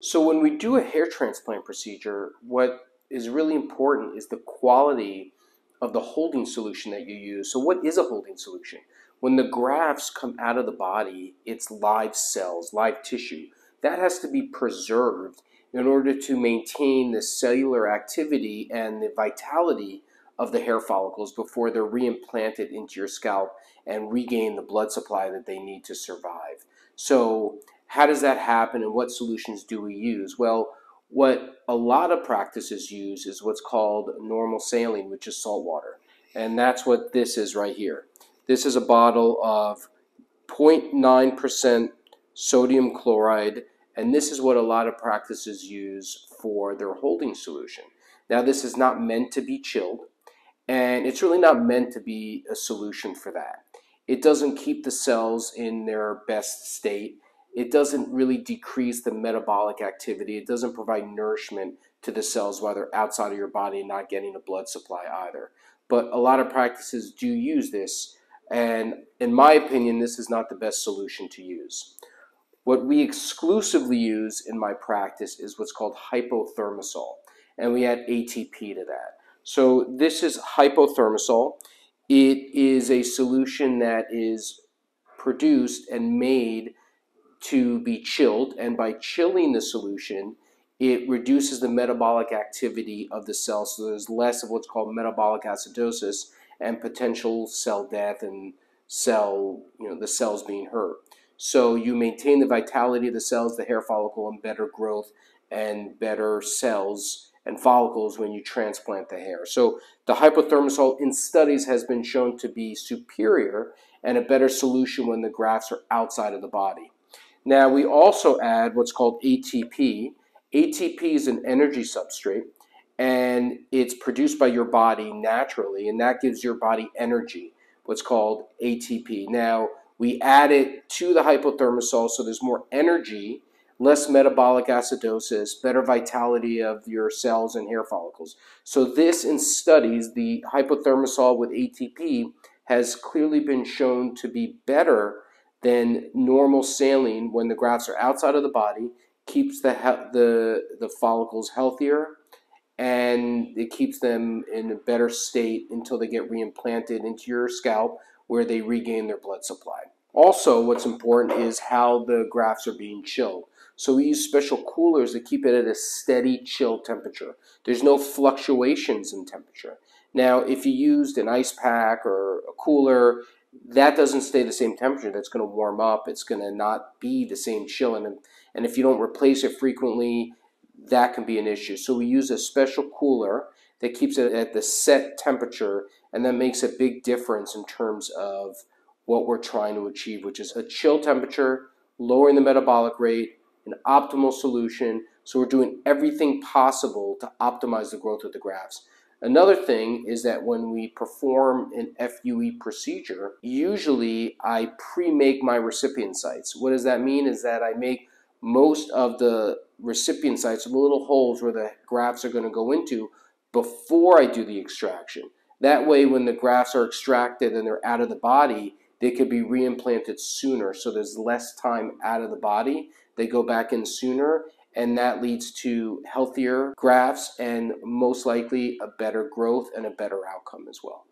So when we do a hair transplant procedure, what is really important is the quality of the holding solution that you use. So what is a holding solution? When the grafts come out of the body, it's live cells, live tissue. That has to be preserved in order to maintain the cellular activity and the vitality of the hair follicles before they're reimplanted into your scalp and regain the blood supply that they need to survive. So how does that happen and what solutions do we use? Well, what a lot of practices use is what's called normal saline, which is salt water. And that's what this is right here. This is a bottle of 0.9% sodium chloride, and this is what a lot of practices use for their holding solution. Now, this is not meant to be chilled, and it's really not meant to be a solution for that. It doesn't keep the cells in their best state it doesn't really decrease the metabolic activity. It doesn't provide nourishment to the cells while they're outside of your body and not getting a blood supply either. But a lot of practices do use this, and in my opinion, this is not the best solution to use. What we exclusively use in my practice is what's called hypothermosol, and we add ATP to that. So this is hypothermosol. It is a solution that is produced and made to be chilled, and by chilling the solution, it reduces the metabolic activity of the cell, so there's less of what's called metabolic acidosis and potential cell death and cell, you know, the cells being hurt. So you maintain the vitality of the cells, the hair follicle, and better growth and better cells and follicles when you transplant the hair. So the hypothermosol in studies has been shown to be superior and a better solution when the grafts are outside of the body. Now we also add what's called ATP. ATP is an energy substrate and it's produced by your body naturally and that gives your body energy, what's called ATP. Now we add it to the hypothermosol so there's more energy, less metabolic acidosis, better vitality of your cells and hair follicles. So this in studies, the hypothermosol with ATP has clearly been shown to be better than normal saline when the grafts are outside of the body keeps the the the follicles healthier and it keeps them in a better state until they get reimplanted into your scalp where they regain their blood supply. Also, what's important is how the grafts are being chilled. So we use special coolers to keep it at a steady chill temperature. There's no fluctuations in temperature. Now, if you used an ice pack or a cooler, that doesn't stay the same temperature. That's going to warm up. It's going to not be the same chill. And, and if you don't replace it frequently, that can be an issue. So we use a special cooler that keeps it at the set temperature, and that makes a big difference in terms of what we're trying to achieve, which is a chill temperature, lowering the metabolic rate, an optimal solution. So we're doing everything possible to optimize the growth of the grafts. Another thing is that when we perform an FUE procedure, usually I pre-make my recipient sites. What does that mean is that I make most of the recipient sites, the little holes where the grafts are going to go into, before I do the extraction. That way, when the grafts are extracted and they're out of the body, they could be reimplanted sooner. So there's less time out of the body. They go back in sooner and that leads to healthier grafts and most likely a better growth and a better outcome as well.